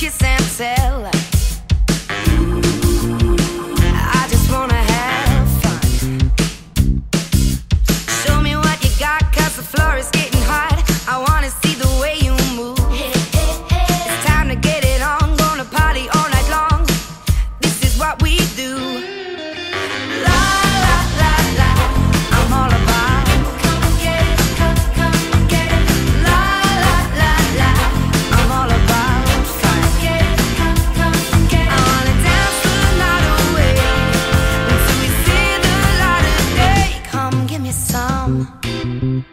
kiss and tell. I just wanna have fun. Show me what you the floor is getting hot. I wanna see the way you move. It's time to get it on, gonna party all night long. This is what we do. Bye.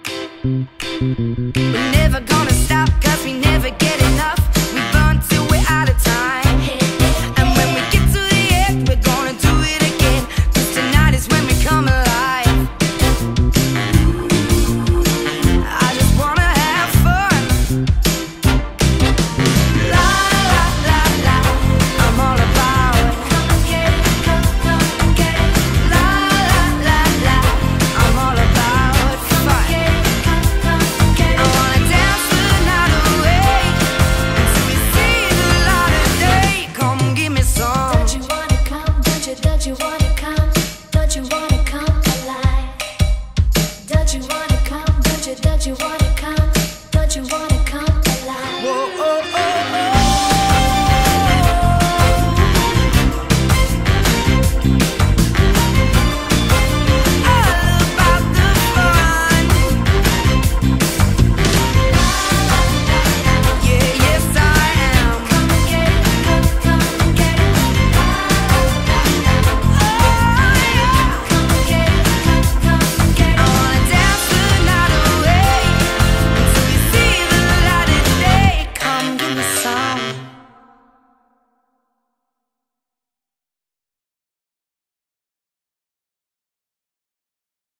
Don't you wanna come? Don't you wanna come alive? Don't you wanna come? Don't you? Don't you wanna?